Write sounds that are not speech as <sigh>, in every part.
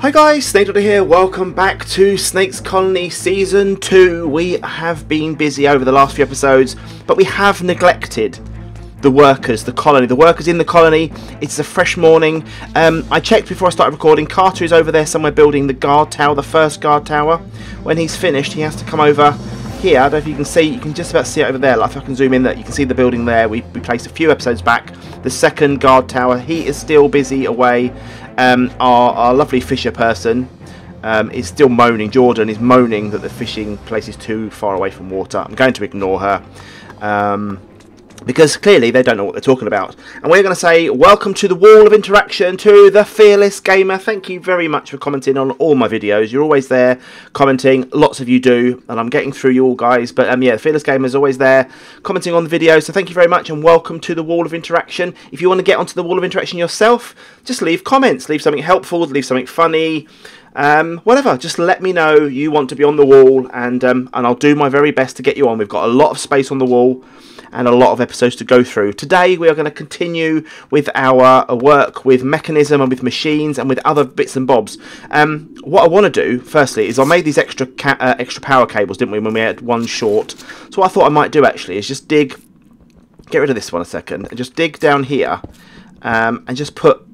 Hi guys, Snake Doctor here. Welcome back to Snake's Colony Season 2. We have been busy over the last few episodes, but we have neglected the workers, the colony, the workers in the colony. It's a fresh morning. Um, I checked before I started recording. Carter is over there somewhere building the guard tower, the first guard tower. When he's finished, he has to come over here. I don't know if you can see, you can just about see it over there. Like if I can zoom in, that you can see the building there. We, we placed a few episodes back. The second guard tower. He is still busy away. Um, our, our lovely fisher person um, is still moaning. Jordan is moaning that the fishing place is too far away from water. I'm going to ignore her. Um, because clearly they don't know what they're talking about. And we're going to say, welcome to the wall of interaction to the Fearless Gamer. Thank you very much for commenting on all my videos. You're always there commenting. Lots of you do, and I'm getting through you all, guys. But um, yeah, the Fearless Gamer is always there commenting on the videos. So thank you very much, and welcome to the wall of interaction. If you want to get onto the wall of interaction yourself, just leave comments. Leave something helpful, leave something funny. Um, whatever, just let me know you want to be on the wall, and um, and I'll do my very best to get you on. We've got a lot of space on the wall, and a lot of episodes to go through. Today we are going to continue with our uh, work with mechanism and with machines and with other bits and bobs. Um, what I want to do firstly is I made these extra uh, extra power cables, didn't we, when we had one short? So what I thought I might do actually is just dig, get rid of this one a second, and just dig down here, um, and just put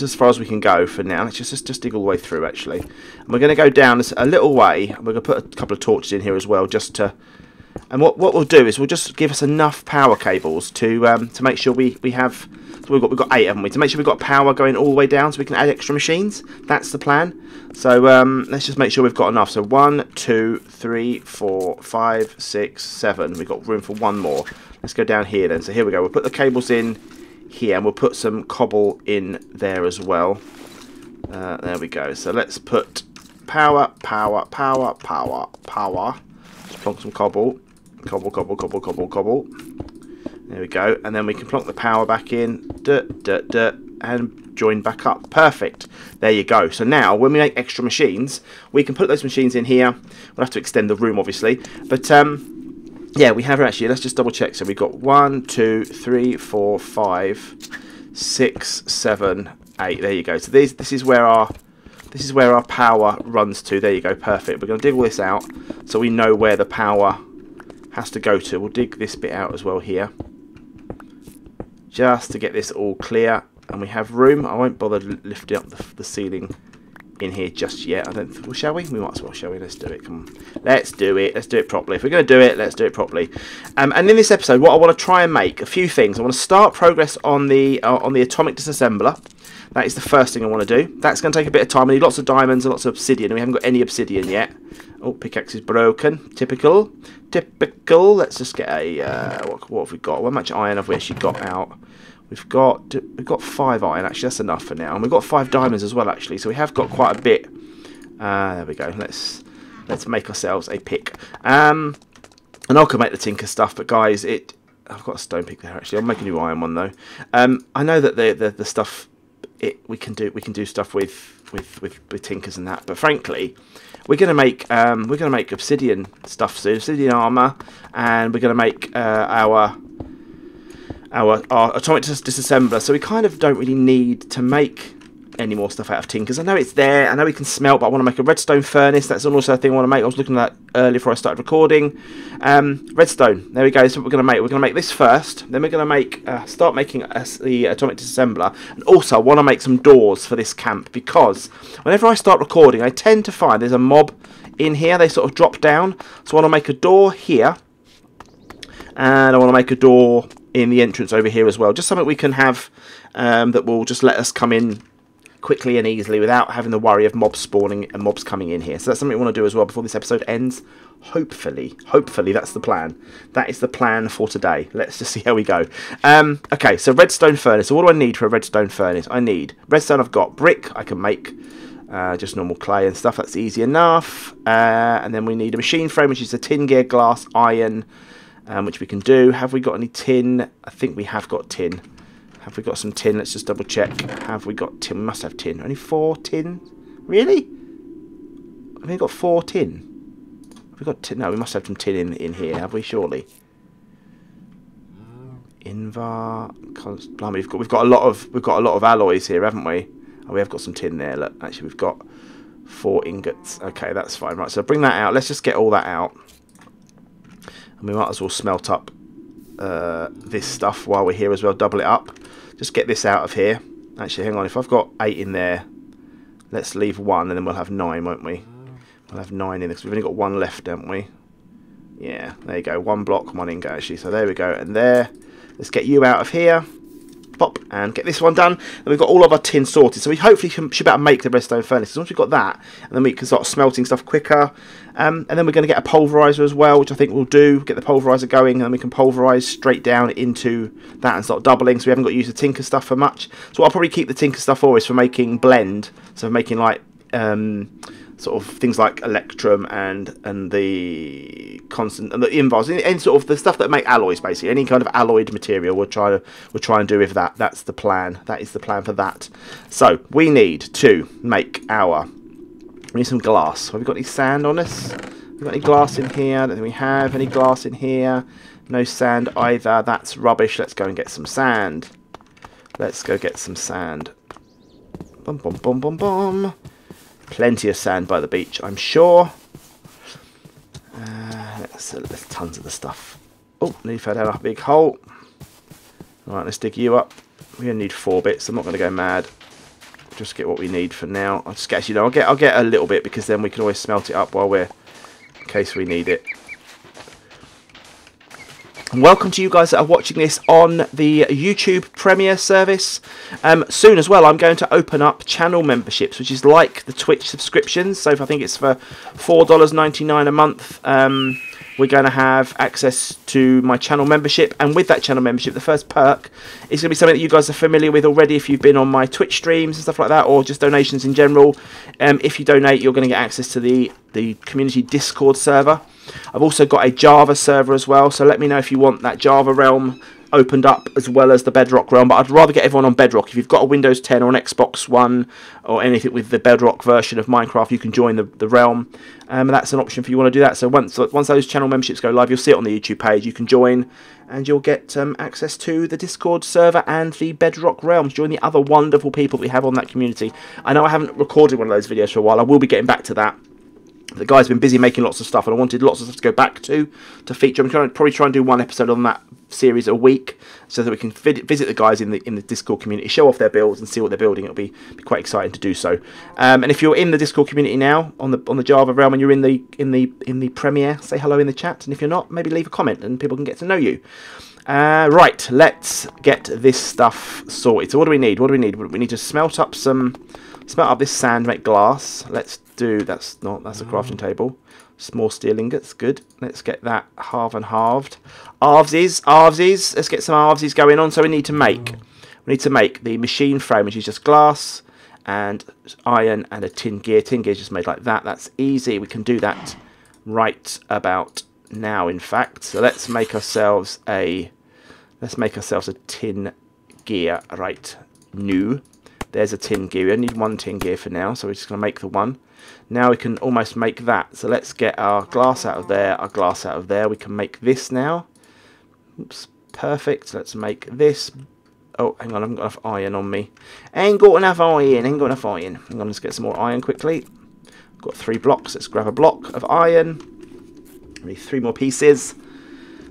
as far as we can go for now. Let's just, just, just dig all the way through, actually. And we're going to go down a little way. We're going to put a couple of torches in here as well, just to... And what, what we'll do is we'll just give us enough power cables to um, to make sure we, we have... So we've got, we've got eight, haven't we? To make sure we've got power going all the way down so we can add extra machines. That's the plan. So um, let's just make sure we've got enough. So one, two, three, four, five, six, seven. We've got room for one more. Let's go down here then. So here we go. We'll put the cables in here and we'll put some cobble in there as well. Uh, there we go. So let's put power power power power power. Let's plonk some cobble. Cobble cobble cobble cobble cobble. There we go. And then we can plonk the power back in. Duh, duh, duh, and join back up. Perfect. There you go. So now when we make extra machines we can put those machines in here. We'll have to extend the room obviously. But um yeah, we have actually. Let's just double check. So we've got one, two, three, four, five, six, seven, eight. There you go. So this this is where our this is where our power runs to. There you go. Perfect. We're going to dig all this out so we know where the power has to go to. We'll dig this bit out as well here, just to get this all clear. And we have room. I won't bother lifting up the, the ceiling in here just yet. I don't. Well, shall we? We might as well, shall we? Let's do it. Come on. Let's do it. Let's do it properly. If we're going to do it, let's do it properly. Um, and in this episode, what I want to try and make a few things. I want to start progress on the uh, on the atomic disassembler. That is the first thing I want to do. That's going to take a bit of time. I need lots of diamonds and lots of obsidian. And we haven't got any obsidian yet. Oh, pickaxe is broken. Typical. Typical. Let's just get a... Uh, what, what have we got? How much iron have we actually got out? We've got we've got five iron actually. That's enough for now, and we've got five diamonds as well actually. So we have got quite a bit. Uh, there we go. Let's let's make ourselves a pick. Um, and I could make the tinker stuff, but guys, it I've got a stone pick there actually. I'll make a new iron one though. Um, I know that the the, the stuff it we can do we can do stuff with with with, with tinkers and that, but frankly. We're gonna make um, we're gonna make obsidian stuff soon, obsidian armor, and we're gonna make uh, our our, our atomic dis disassembler, so we kind of don't really need to make any more stuff out of tin because I know it's there, I know we can smelt, but I want to make a redstone furnace. That's also a thing I want to make. I was looking at that earlier before I started recording. Um, redstone, there we go. So we're going to make. We're going to make this first, then we're going to make uh, start making uh, the atomic disassembler. And also, I want to make some doors for this camp because whenever I start recording, I tend to find there's a mob in here. They sort of drop down. So I want to make a door here, and I want to make a door in the entrance over here as well. Just something we can have um, that will just let us come in quickly and easily without having the worry of mobs spawning and mobs coming in here. So that's something we want to do as well before this episode ends. Hopefully, hopefully that's the plan. That is the plan for today. Let's just <laughs> see how we go. Um, okay, so redstone furnace. So what do I need for a redstone furnace? I need redstone. I've got brick. I can make uh, just normal clay and stuff. That's easy enough. Uh, and then we need a machine frame, which is a tin gear, glass, iron, um, which we can do. Have we got any tin? I think we have got tin. Have we got some tin? Let's just double check. Have we got tin? We must have tin. Only four tin? Really? Have we got four tin? Have we got tin? No, we must have some tin in, in here, have we? Surely. Invar. Blimey, we've got we've got a lot of we've got a lot of alloys here, haven't we? Oh, we have got some tin there. Look, actually, we've got four ingots. Okay, that's fine. Right, so bring that out. Let's just get all that out. And we might as well smelt up uh, this stuff while we're here as well. Double it up. Just get this out of here. Actually, hang on. If I've got eight in there, let's leave one, and then we'll have nine, won't we? We'll have nine in this. We've only got one left, don't we? Yeah, there you go. One block, one ingot, actually. So there we go. And there. Let's get you out of here and get this one done. And we've got all of our tin sorted. So we hopefully can, should be able to make the redstone furnaces. Once we've got that, and then we can start smelting stuff quicker. Um, and then we're going to get a pulverizer as well, which I think we'll do. Get the pulverizer going, and then we can pulverize straight down into that and start doubling. So we haven't got to use the tinker stuff for much. So I'll probably keep the tinker stuff always for making blend. So making like... Um, sort of things like electrum and and the constantan and the Invars and, and sort of the stuff that make alloys basically any kind of alloyed material we'll try to we'll try and do with that. That's the plan. That is the plan for that. So we need to make our we need some glass. Have we got any sand on us? We got any glass in here? Do we have any glass in here. No sand either. That's rubbish. Let's go and get some sand. Let's go get some sand. Bum bum bum bum bum. Plenty of sand by the beach, I'm sure. Uh, uh, there's tons of the stuff. Oh, nearly fell down a big hole. Alright, let's dig you up. We're gonna need four bits. I'm not gonna go mad. Just get what we need for now. I'll just get you know, I'll get I'll get a little bit because then we can always smelt it up while we're in case we need it. Welcome to you guys that are watching this on the YouTube Premiere service. Um, soon as well, I'm going to open up channel memberships, which is like the Twitch subscriptions. So if I think it's for $4.99 a month. Um, we're going to have access to my channel membership. And with that channel membership, the first perk is going to be something that you guys are familiar with already if you've been on my Twitch streams and stuff like that, or just donations in general. Um, if you donate, you're going to get access to the, the community Discord server. I've also got a Java server as well, so let me know if you want that Java realm opened up as well as the Bedrock realm, but I'd rather get everyone on Bedrock. If you've got a Windows 10 or an Xbox One or anything with the Bedrock version of Minecraft, you can join the, the realm. Um, and that's an option for you want to do that. So once once those channel memberships go live, you'll see it on the YouTube page. You can join and you'll get um, access to the Discord server and the Bedrock realms. Join the other wonderful people we have on that community. I know I haven't recorded one of those videos for a while. I will be getting back to that the guy's been busy making lots of stuff and I wanted lots of stuff to go back to to feature. I'm trying to probably try and do one episode on that series a week so that we can visit the guys in the in the Discord community, show off their builds and see what they're building. It'll be, be quite exciting to do so. Um, and if you're in the Discord community now on the on the Java realm and you're in the in the in the Premiere, say hello in the chat. And if you're not, maybe leave a comment and people can get to know you. Uh, right, let's get this stuff sorted. So what do we need? What do we need? We need to smelt up some smelt up this sand, make glass. Let's do that's not that's a crafting table. Small steel ingots, good. Let's get that half and halved. Halvesies, halvesies. Let's get some halvesies going on. So we need to make we need to make the machine frame, which is just glass and iron and a tin gear. Tin gear is just made like that. That's easy. We can do that right about now, in fact. So let's make ourselves a let's make ourselves a tin gear right new. There's a tin gear. We only need one tin gear for now, so we're just going to make the one. Now we can almost make that. So let's get our glass out of there, our glass out of there. We can make this now. Oops, perfect. Let's make this. Oh, hang on, I haven't got enough iron on me. Ain't got enough iron, ain't got enough iron. Hang on, let's get some more iron quickly. Got three blocks. Let's grab a block of iron. Maybe three more pieces.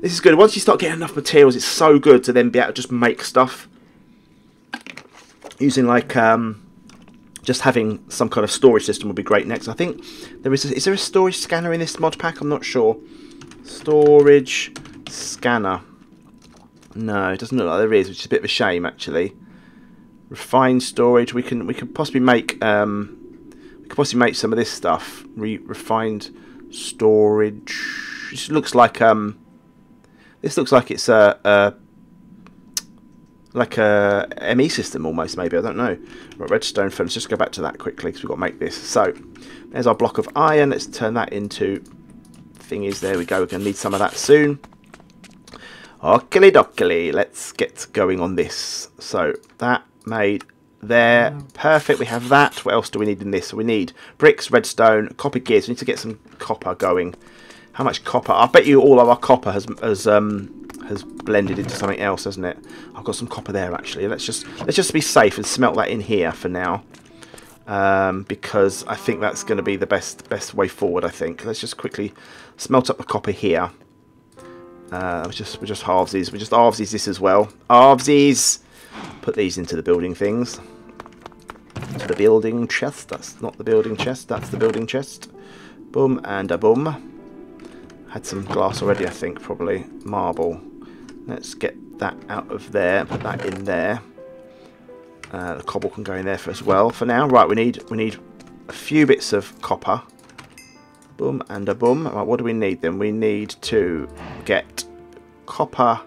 This is good. Once you start getting enough materials, it's so good to then be able to just make stuff using like um, just having some kind of storage system would be great next. I think there is. A, is there a storage scanner in this mod pack? I'm not sure. Storage scanner. No, it doesn't look like there is, which is a bit of a shame actually. Refined storage. We can we could possibly make um, we could possibly make some of this stuff. Re refined storage. This looks like um, this looks like it's a, a like a ME system almost, maybe, I don't know. Right, redstone furnace, just go back to that quickly because we've got to make this. So, there's our block of iron, let's turn that into thingies, there we go, we're going to need some of that soon. Ockily dockily, let's get going on this. So, that made there, perfect, we have that. What else do we need in this? So we need bricks, redstone, copper gears, we need to get some copper going. How much copper? I bet you all of our copper has, has um, has blended into something else, hasn't it? I've got some copper there actually. Let's just let's just be safe and smelt that in here for now. um, because I think that's going to be the best best way forward. I think. Let's just quickly smelt up the copper here. Uh, we just we just halvesies. We just halvesies this as well. Halvesies. Put these into the building things. To the building chest. That's not the building chest. That's the building chest. Boom and a boom. Had some glass already, I think, probably. Marble. Let's get that out of there. Put that in there. Uh, the cobble can go in there for as well. For now, right, we need we need a few bits of copper. Boom and a boom. Right, what do we need then? We need to get copper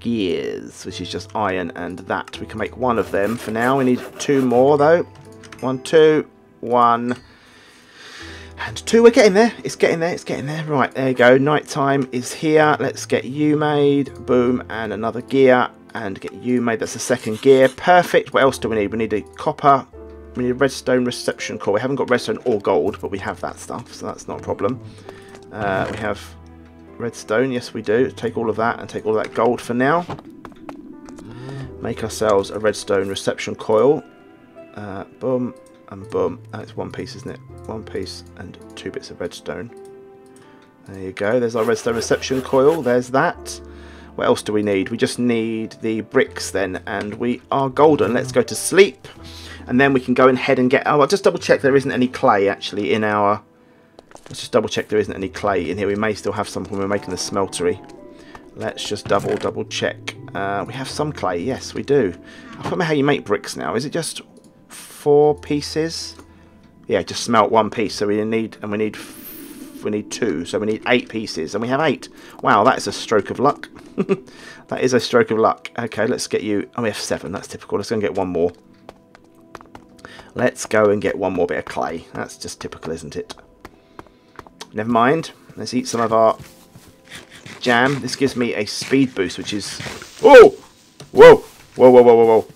gears, which is just iron and that. We can make one of them for now. We need two more though. One, two, one, and two. We're getting there. It's getting there. It's getting there. Right, there you go. Night time is here. Let's get you made. Boom, and another gear and get you made. That's the second gear. Perfect. What else do we need? We need a copper. We need a redstone reception coil. We haven't got redstone or gold, but we have that stuff, so that's not a problem. Uh, we have redstone. Yes, we do. Take all of that and take all that gold for now. Make ourselves a redstone reception coil. Uh, boom and boom. That's one piece, isn't it? One piece and two bits of redstone. There you go. There's our redstone reception coil. There's that. What else do we need? We just need the bricks then, and we are golden. Let's go to sleep, and then we can go ahead and get... Oh, I'll just double check there isn't any clay actually in our... Let's just double check there isn't any clay in here. We may still have some when we're making the smeltery. Let's just double, double check. Uh, we have some clay. Yes, we do. I can't remember how you make bricks now. Is it just four pieces? Yeah, just smelt one piece. So we need... And we need we need two, so we need eight pieces, and we have eight. Wow, that is a stroke of luck. <laughs> that is a stroke of luck. Okay, let's get you... Oh, we have seven. That's typical. Let's go and get one more. Let's go and get one more bit of clay. That's just typical, isn't it? Never mind. Let's eat some of our jam. This gives me a speed boost, which is... Oh! Whoa! Whoa! Whoa, whoa, whoa, whoa, whoa.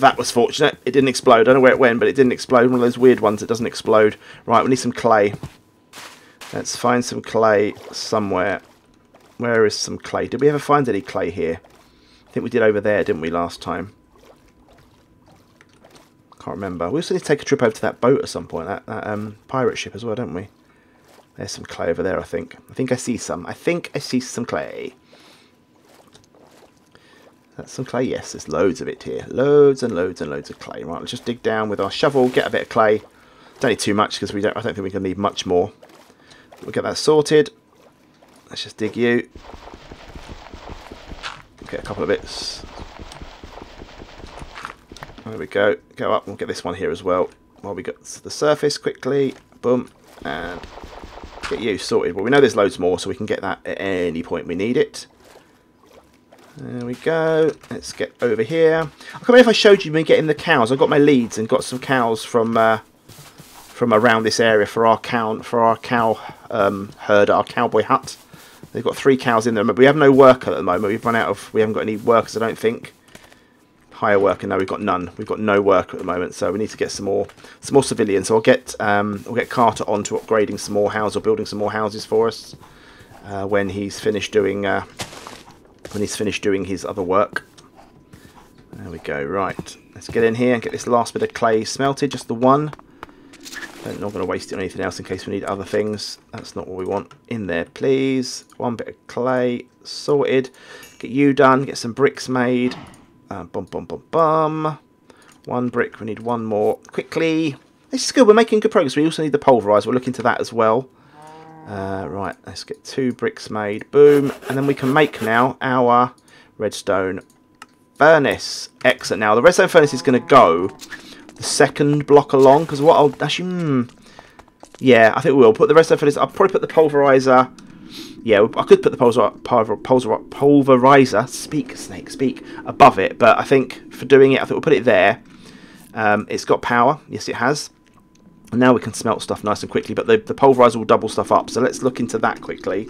That was fortunate. It didn't explode. I don't know where it went, but it didn't explode. One of those weird ones that doesn't explode. Right, we need some clay. Let's find some clay somewhere. Where is some clay? Did we ever find any clay here? I think we did over there, didn't we, last time? Can't remember. We also need to take a trip over to that boat at some point, that, that um, pirate ship as well, don't we? There's some clay over there, I think. I think I see some. I think I see some clay. That's some clay. Yes, there's loads of it here. Loads and loads and loads of clay. Right, let's just dig down with our shovel, get a bit of clay. Don't need too much because we don't. I don't think we can need much more. We'll get that sorted. Let's just dig you. Get a couple of bits. There we go. Go up. We'll get this one here as well. While we get to the surface quickly. Boom. And get you sorted. Well, we know there's loads more, so we can get that at any point we need it. There we go. Let's get over here. I can't remember if I showed you me getting the cows. I got my leads and got some cows from uh, from around this area for our cow for our cow um, herd, our cowboy hut. They've got three cows in there, but we have no worker at the moment. We've run out of. We haven't got any workers, I don't think. Hire worker. No, we've got none. We've got no work at the moment, so we need to get some more some more civilians. So I'll get um, I'll get Carter on to upgrading some more houses or building some more houses for us uh, when he's finished doing. Uh, when he's finished doing his other work. There we go, right. Let's get in here and get this last bit of clay smelted, just the one. I'm not going to waste it on anything else in case we need other things. That's not what we want in there, please. One bit of clay sorted. Get you done, get some bricks made. Uh, bum, bum, bum, bum. One brick, we need one more. Quickly. This is good, we're making good progress. We also need the pulverizer, we'll look into that as well. Uh, right, let's get two bricks made. Boom. And then we can make now our redstone furnace. Excellent. Now, the redstone furnace is going to go the second block along. Because what I'll... Actually, hmm, yeah, I think we will. Put the redstone furnace... I'll probably put the pulverizer... Yeah, I could put the pulverizer, pulverizer, speak, snake, speak, above it. But I think for doing it, I think we'll put it there. Um, it's got power. Yes, it has. Now we can smelt stuff nice and quickly, but the, the pulverizer will double stuff up. So let's look into that quickly.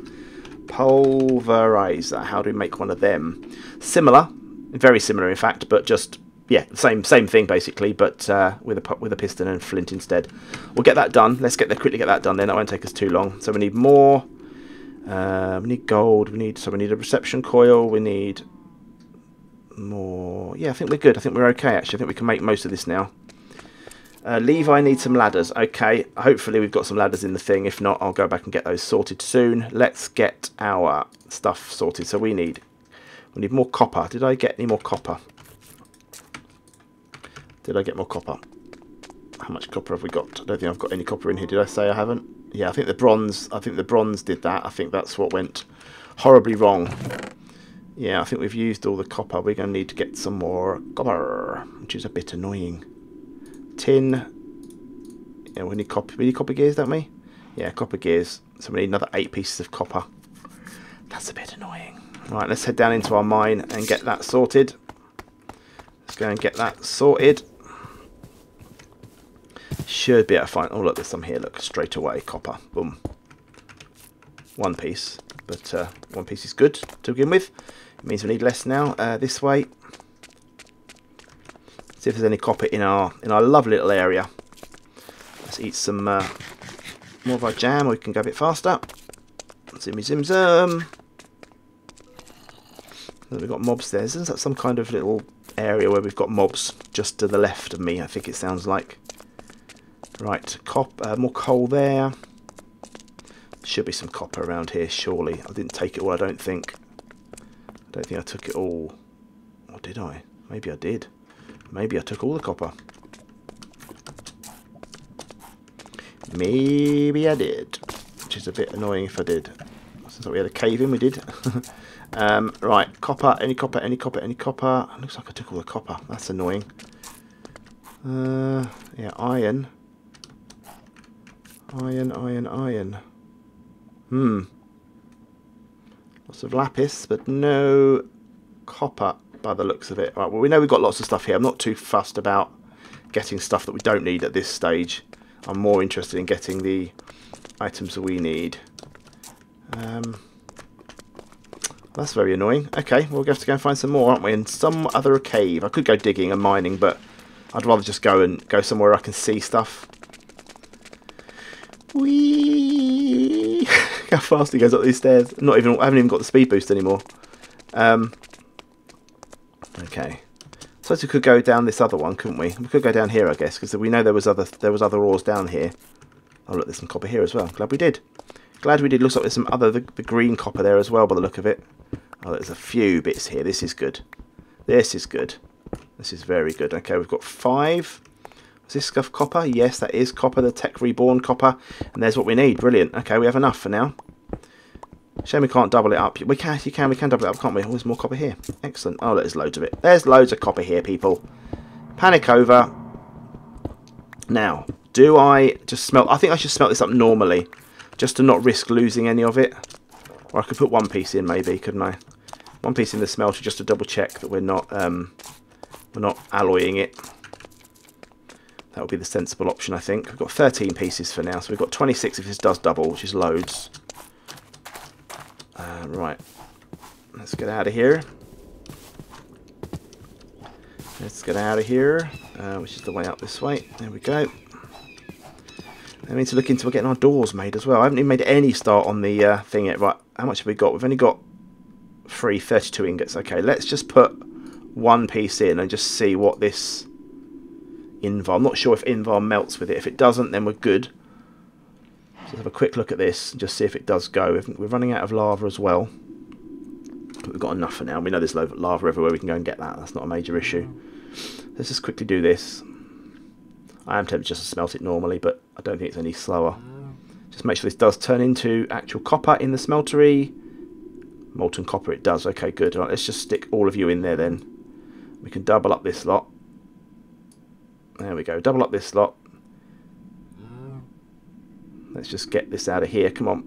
Pulverizer, how do we make one of them? Similar, very similar in fact, but just, yeah, same same thing basically, but uh, with a with a piston and flint instead. We'll get that done. Let's get there quickly get that done then, that won't take us too long. So we need more, uh, we need gold, we need, so we need a reception coil, we need more. Yeah, I think we're good. I think we're okay, actually. I think we can make most of this now. Uh, Levi needs some ladders. Okay, hopefully we've got some ladders in the thing. If not, I'll go back and get those sorted soon. Let's get our stuff sorted. So we need we need more copper. Did I get any more copper? Did I get more copper? How much copper have we got? I don't think I've got any copper in here. Did I say I haven't? Yeah, I think the bronze. I think the bronze did that. I think that's what went horribly wrong. Yeah, I think we've used all the copper. We're going to need to get some more copper, which is a bit annoying. Tin. Yeah, we need copper. We need copper gears, don't we? Yeah, copper gears. So we need another eight pieces of copper. That's a bit annoying. Right, let's head down into our mine and get that sorted. Let's go and get that sorted. Should be able to find... Oh, look, there's some here. Look, straight away. Copper. Boom. One piece. But uh, one piece is good to begin with. It means we need less now. Uh, this way. See if there's any copper in our in our lovely little area. Let's eat some uh, more of our jam. or We can go a bit faster. Zimmy zim zum. We've got mobs there. Isn't that some kind of little area where we've got mobs just to the left of me? I think it sounds like. Right, cop, uh, more coal there. Should be some copper around here, surely. I didn't take it all, I don't think. I don't think I took it all. Or did I? Maybe I did. Maybe I took all the copper. Maybe I did. Which is a bit annoying if I did. Since we had a cave in, we did. <laughs> um, right, copper, any copper, any copper, any copper. Looks like I took all the copper. That's annoying. Uh, yeah, iron. Iron, iron, iron. Hmm. Lots of lapis, but no copper by the looks of it. Right, well, we know we've got lots of stuff here. I'm not too fussed about getting stuff that we don't need at this stage. I'm more interested in getting the items that we need. Um, that's very annoying. Okay, we'll have to go and find some more, aren't we? In some other cave. I could go digging and mining, but I'd rather just go and go somewhere I can see stuff. Whee! <laughs> How fast he goes up these stairs. Not even. I haven't even got the speed boost anymore. Um. So we could go down this other one, couldn't we? We could go down here, I guess, because we know there was other there was other ores down here. Oh look, there's some copper here as well. Glad we did. Glad we did. Looks like there's some other the, the green copper there as well, by the look of it. Oh, there's a few bits here. This is good. This is good. This is very good. Okay, we've got five. Is this scuff copper? Yes, that is copper, the Tech Reborn copper. And there's what we need. Brilliant. Okay, we have enough for now. Shame we can't double it up. We can, you can, we can double it up, can't we? Oh, there's more copper here. Excellent. Oh, there's loads of it. There's loads of copper here, people. Panic over. Now, do I just smelt? I think I should smelt this up normally, just to not risk losing any of it. Or I could put one piece in, maybe, couldn't I? One piece in the smelter, just to double check that we're not, um, we're not alloying it. That would be the sensible option, I think. We've got 13 pieces for now, so we've got 26 if this does double, which is loads. Uh, right. Let's get out of here. Let's get out of here, uh, which is the way up this way. There we go. I need to look into getting our doors made as well. I haven't even made any start on the uh, thing yet. Right, how much have we got? We've only got three 32 ingots. Okay, let's just put one piece in and just see what this Invar. I'm not sure if Invar melts with it. If it doesn't, then we're good. Let's have a quick look at this and just see if it does go. We're running out of lava as well. We've got enough for now. We know there's lava everywhere. We can go and get that. That's not a major issue. Let's just quickly do this. I am tempted just to smelt it normally, but I don't think it's any slower. Just make sure this does turn into actual copper in the smeltery. Molten copper it does. Okay, good. Right, let's just stick all of you in there then. We can double up this lot. There we go. Double up this lot. Let's just get this out of here. Come on.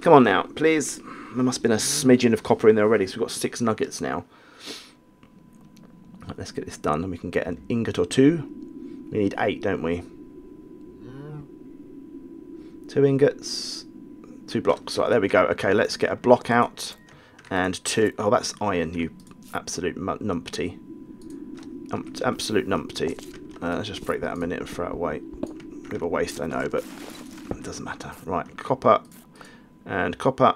Come on now, please. There must have been a smidgen of copper in there already, so we've got six nuggets now. Right, let's get this done, and we can get an ingot or two. We need eight, don't we? Two ingots, two blocks. Right, there we go. Okay, let's get a block out and two. Oh, that's iron, you absolute numpty um, absolute numpty. Uh, let's just break that a minute and throw it away. Bit of a waste, I know, but it doesn't matter. Right, copper and copper.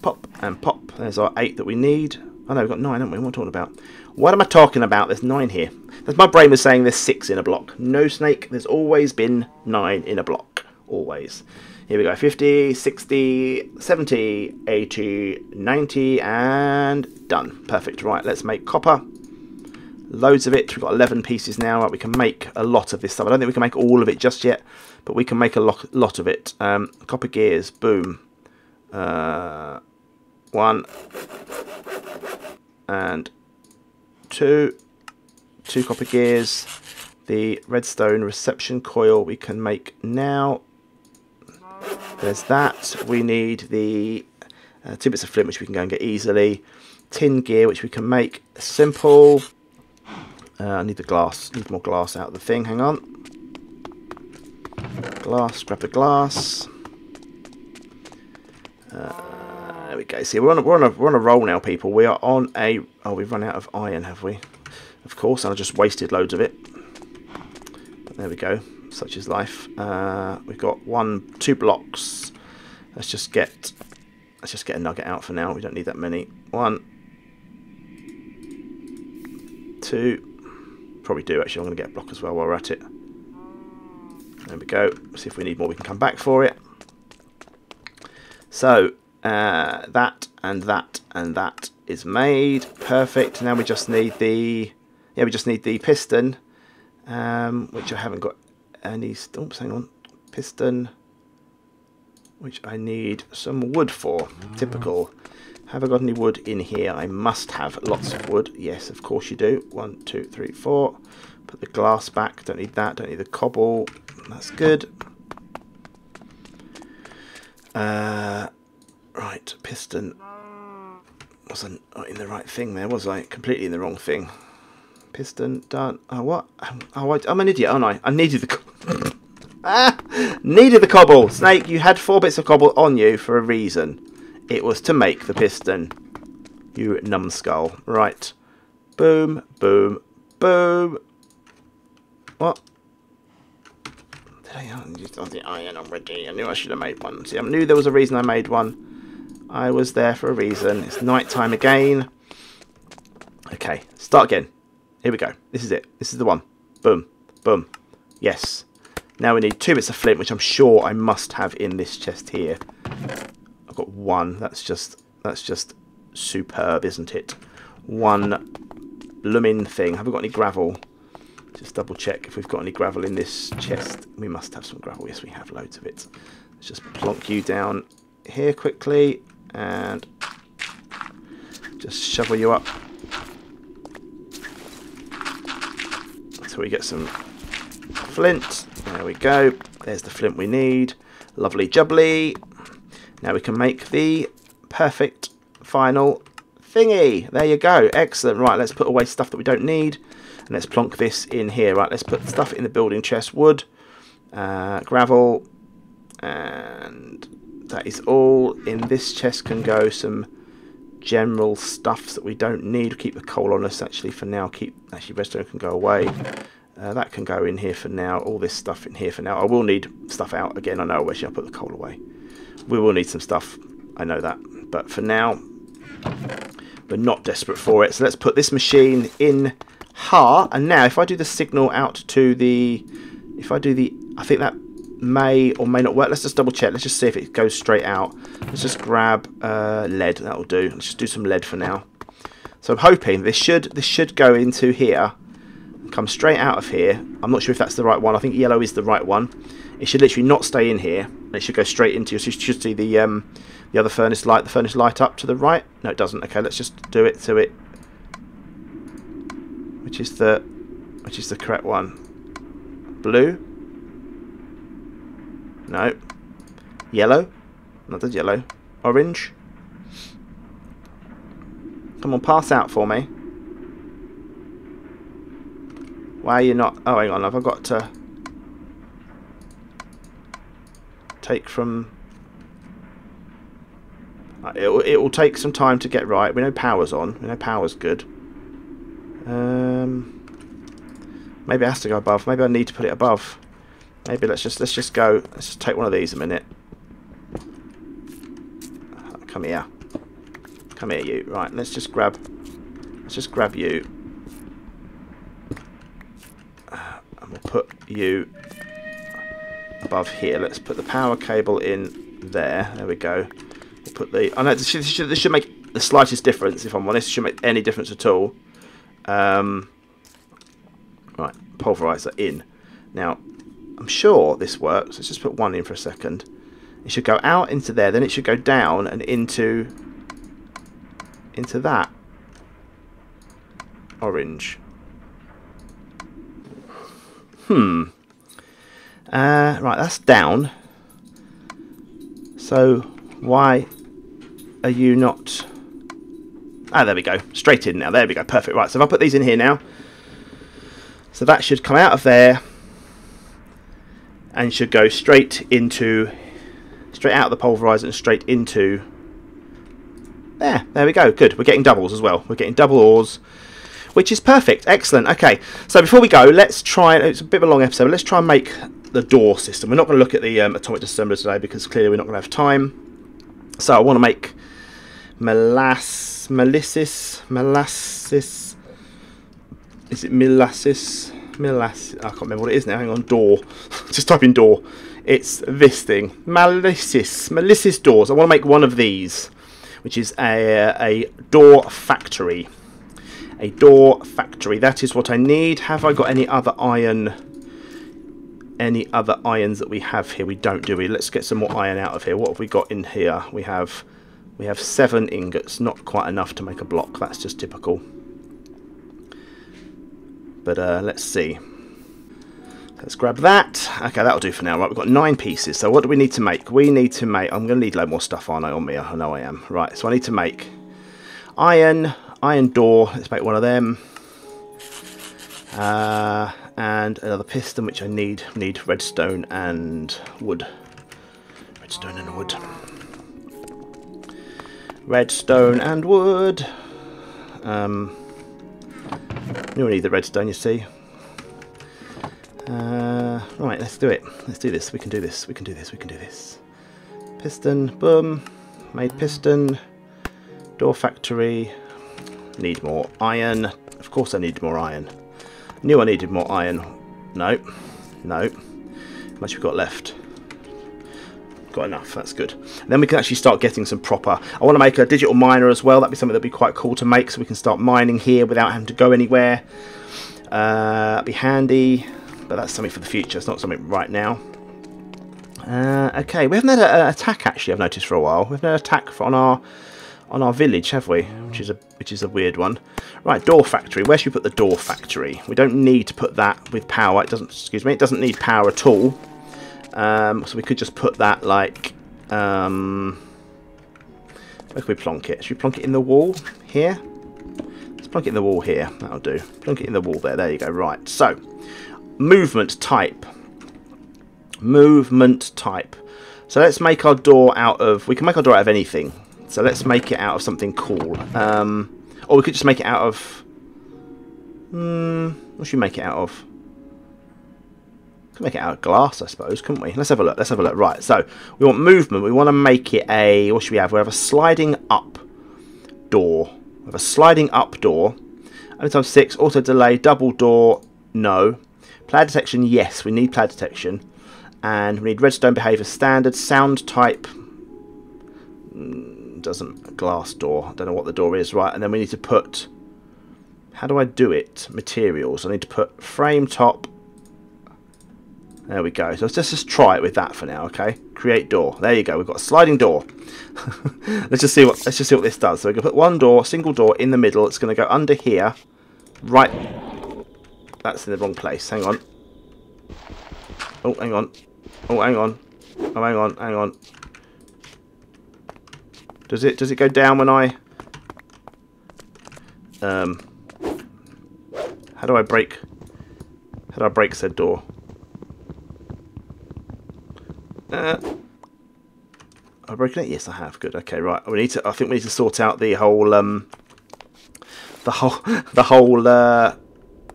Pop and pop. There's our eight that we need. Oh no, we've got nine, haven't we? What am I talking about? What am I talking about? There's nine here. That's my brain was saying there's six in a block. No snake, there's always been nine in a block. Always. Here we go 50, 60, 70, 80, 90, and done. Perfect. Right, let's make copper. Loads of it. We've got 11 pieces now. We can make a lot of this stuff. I don't think we can make all of it just yet, but we can make a lot, lot of it. Um, copper gears. Boom. Uh, one and two. Two copper gears. The redstone reception coil we can make now. There's that. We need the uh, two bits of flint which we can go and get easily. Tin gear which we can make simple. Uh, I need the glass. Need more glass out of the thing. Hang on. Glass. Grab the glass. Uh, there we go. See, we're on a, we're on a we're on a roll now, people. We are on a. Oh, we've run out of iron, have we? Of course, and I just wasted loads of it. But there we go. Such is life. Uh, we've got one, two blocks. Let's just get let's just get a nugget out for now. We don't need that many. One, two. Probably do actually. I'm going to get a block as well while we're at it. There we go. See if we need more. We can come back for it. So uh, that and that and that is made. Perfect. Now we just need the yeah we just need the piston, um, which I haven't got any. Oops, hang on. Piston, which I need some wood for. Typical. Have I got any wood in here? I must have lots of wood. Yes, of course you do. One, two, three, four. Put the glass back. Don't need that. Don't need the cobble. That's good. Uh, right, piston. Wasn't in the right thing there, was I? Completely in the wrong thing. Piston done. Oh, what? Oh, I, I'm an idiot, aren't I? I needed the... <laughs> ah! Needed the cobble! Snake, you had four bits of cobble on you for a reason. It was to make the piston. You numbskull. Right. Boom, boom, boom. What? Did I use the iron already? I knew I should have made one. See, I knew there was a reason I made one. I was there for a reason. It's night time again. Okay, start again. Here we go. This is it. This is the one. Boom, boom. Yes. Now we need two bits of flint, which I'm sure I must have in this chest here. I've got one. That's just that's just superb, isn't it? One blooming thing. Have we got any gravel? Just double check if we've got any gravel in this chest. We must have some gravel. Yes, we have loads of it. Let's just plonk you down here quickly and just shovel you up. So we get some flint. There we go. There's the flint we need. Lovely jubbly. Now we can make the perfect final thingy. There you go. Excellent. Right, let's put away stuff that we don't need. And let's plonk this in here. Right, let's put stuff in the building chest. Wood, uh, gravel, and that is all. In this chest can go some general stuff that we don't need. Keep the coal on us actually for now. Keep Actually, redstone can go away. Uh, that can go in here for now. All this stuff in here for now. I will need stuff out again. I know where should I put the coal away we will need some stuff. I know that. But for now, we're not desperate for it. So let's put this machine in Ha. And now if I do the signal out to the... If I do the... I think that may or may not work. Let's just double check. Let's just see if it goes straight out. Let's just grab uh, lead. That'll do. Let's just do some lead for now. So I'm hoping this should this should go into here. Come straight out of here. I'm not sure if that's the right one. I think yellow is the right one. It should literally not stay in here. It should go straight into. You should see the um, the other furnace light. The furnace light up to the right. No, it doesn't. Okay, let's just do it to it. Which is the which is the correct one? Blue. No. Yellow. Not the yellow. Orange. Come on, pass out for me. Why are you not? Oh, hang on. I've got to? Take from... It, it will take some time to get right. We know power's on. We know power's good. Um, maybe it has to go above. Maybe I need to put it above. Maybe let's just let's just go. Let's just take one of these a minute. Come here. Come here, you. Right, let's just grab... Let's just grab you. And we'll put you above here. Let's put the power cable in there. There we go. We'll put the... I know this should, this this should make the slightest difference, if I'm honest. It should make any difference at all. Um, right, pulverizer in. Now, I'm sure this works. Let's just put one in for a second. It should go out into there, then it should go down and into into that orange. Hmm. Uh, right, that's down. So why are you not... Ah, there we go. Straight in now. There we go. Perfect. Right, so if I put these in here now. So that should come out of there and should go straight into straight out of the pulverizer and straight into there there we go good we're getting doubles as well we're getting double ores which is perfect excellent okay so before we go let's try it's a bit of a long episode let's try and make the door system. We're not going to look at the um, atomic disassembler today because clearly we're not going to have time. So I want to make molass molasses molasses is it molasses molasses I can't remember what it is now. Hang on door. <laughs> Just type in door. It's this thing. Malisis Malisis doors. I want to make one of these which is a, a door factory. A door factory. That is what I need. Have I got any other iron any other irons that we have here we don't do we let's get some more iron out of here what have we got in here we have we have seven ingots not quite enough to make a block that's just typical but uh, let's see Let's grab that. Okay, that'll do for now. Right, we've got nine pieces. So what do we need to make? We need to make... I'm going to need a load more stuff, aren't I, on me? I know I am. Right, so I need to make iron, iron door. Let's make one of them. Uh, and another piston, which I need. need redstone and wood. Redstone and wood. Redstone and wood. Um, you need the redstone, you see. Uh, right, let's do it. Let's do this. We can do this. We can do this. We can do this. Piston, boom. Made piston. Door factory. Need more iron. Of course I need more iron. Knew I needed more iron. No. No. How much we've got left? Got enough, that's good. And then we can actually start getting some proper... I want to make a digital miner as well. That'd be something that'd be quite cool to make so we can start mining here without having to go anywhere. Uh, that'd be handy but that's something for the future. It's not something right now. Uh, okay, we haven't had an attack actually. I've noticed for a while. We've had an attack on our on our village, have we? Which is a which is a weird one. Right, door factory. Where should we put the door factory? We don't need to put that with power. It doesn't. Excuse me. It doesn't need power at all. Um, so we could just put that like. Um, where can we plonk it? Should we plonk it in the wall here? Let's plonk it in the wall here. That'll do. Plonk it in the wall there. There you go. Right. So movement type. Movement type. So let's make our door out of... We can make our door out of anything. So let's make it out of something cool. Um, or we could just make it out of... Hmm, what should we make it out of? Could make it out of glass, I suppose, couldn't we? Let's have a look. Let's have a look. Right, so we want movement. We want to make it a... What should we have? We have a sliding up door. We have a sliding up door. Only time six. Auto delay. Double door. No. Player detection, yes, we need player detection. And we need redstone behavior standard. Sound type doesn't glass door. I don't know what the door is, right? And then we need to put how do I do it? Materials. I need to put frame top. There we go. So let's just, just try it with that for now, okay? Create door. There you go. We've got a sliding door. <laughs> let's just see what let's just see what this does. So we're gonna put one door, single door in the middle. It's gonna go under here, right that's in the wrong place. Hang on. Oh, hang on. Oh, hang on. Oh, hang on. Hang on. Does it does it go down when I um how do I break how do I break said door? Uh I've broken it? Yes I have. Good. Okay, right. We need to I think we need to sort out the whole um the whole <laughs> the whole uh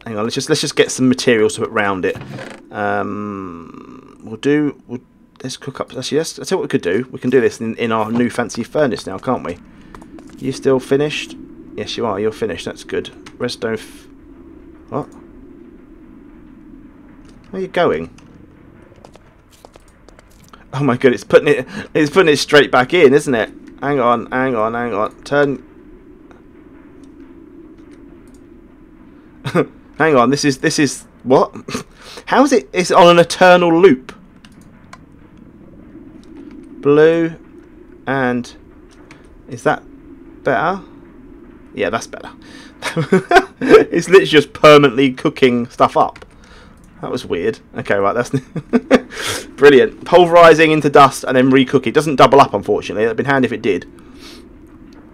hang on, let's just let's just get some materials to put around it. Um, we'll do. We'll, let's cook up. Actually, let's, let's see what we could do. We can do this in, in our new fancy furnace now, can't we? You still finished? Yes, you are. You're finished. That's good. Redstone. What? Where are you going? Oh my god! It's putting it. It's putting it straight back in, isn't it? Hang on. Hang on. Hang on. Turn. <laughs> hang on. This is. This is what? <laughs> How is it? It's on an eternal loop. Blue, and is that better? Yeah, that's better. <laughs> it's literally just permanently cooking stuff up. That was weird. Okay, right, that's <laughs> brilliant. Pulverizing into dust and then recook it. Doesn't double up, unfortunately. It'd been handy if it did.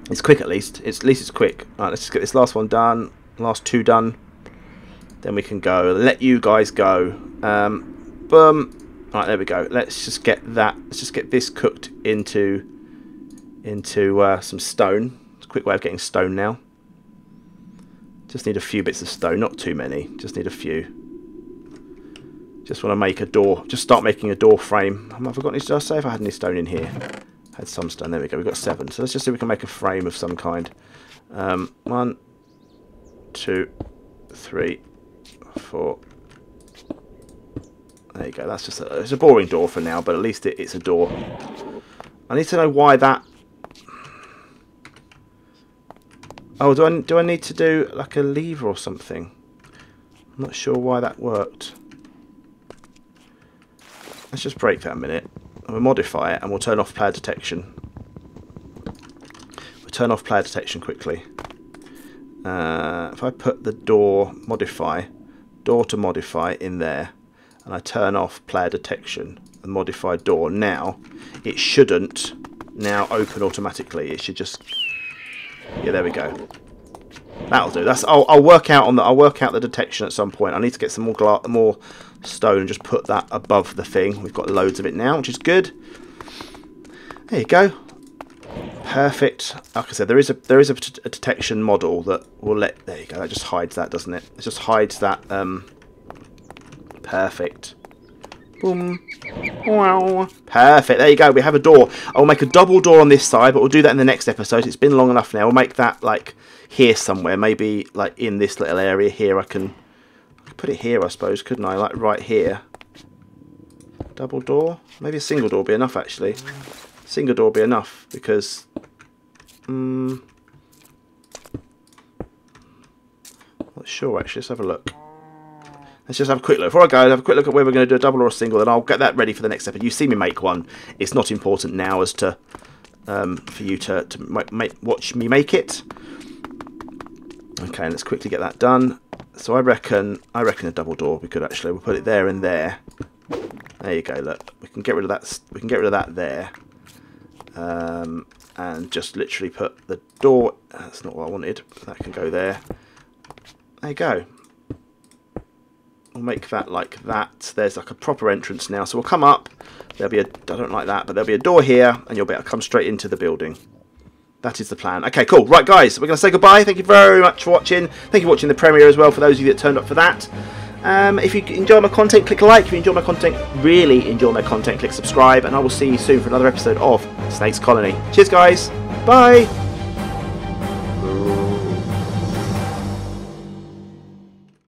It's quick at least. It's at least it's quick. Right, let's just get this last one done. Last two done. Then we can go. Let you guys go. Um, boom. Right, there we go. Let's just get that. Let's just get this cooked into into uh, some stone. It's a quick way of getting stone now. Just need a few bits of stone, not too many. Just need a few. Just want to make a door. Just start making a door frame. Have I forgotten? Did I say if I had any stone in here? Had some stone. There we go. We've got seven. So let's just see if we can make a frame of some kind. Um, one, two, three, four. There you go. That's just a, it's a boring door for now, but at least it, it's a door. I need to know why that Oh, do I, do I need to do like a lever or something? I'm not sure why that worked. Let's just break that a minute. And we'll modify it and we'll turn off player detection. We'll turn off player detection quickly. Uh, if I put the door modify, door to modify in there, and I turn off player detection and modify door now, it shouldn't now open automatically. It should just yeah, there we go. That'll do. That's. I'll, I'll work out on the. I'll work out the detection at some point. I need to get some more more stone and just put that above the thing. We've got loads of it now, which is good. There you go. Perfect. Like I said, there is a there is a, a detection model that will let. There you go. That just hides that, doesn't it? It just hides that. Um. Perfect. Boom. Wow. Perfect. There you go. We have a door. I'll make a double door on this side, but we'll do that in the next episode. It's been long enough now. We'll make that like here somewhere. Maybe like in this little area here. I can, put it here, I suppose, couldn't I? Like right here. Double door. Maybe a single door be enough, actually. Single door be enough because... Um, not sure, actually. Let's have a look. Let's just have a quick look. Before I go, have a quick look at where we're going to do a double or a single, and I'll get that ready for the next episode. You see me make one. It's not important now as to um, for you to, to make, watch me make it. Okay, let's quickly get that done. So I reckon I reckon a double door we could actually we'll put it there and there. There you go. Look, we can get rid of that. We can get rid of that there, um, and just literally put the door. That's not what I wanted. That can go there. There you go. We'll make that like that. There's like a proper entrance now. So we'll come up. There'll be a, I don't like that, but there'll be a door here and you'll be able to come straight into the building. That is the plan. Okay, cool. Right, guys, we're going to say goodbye. Thank you very much for watching. Thank you for watching the premiere as well for those of you that turned up for that. Um, if you enjoy my content, click like. If you enjoy my content, really enjoy my content, click subscribe. And I will see you soon for another episode of Snake's Colony. Cheers, guys. Bye.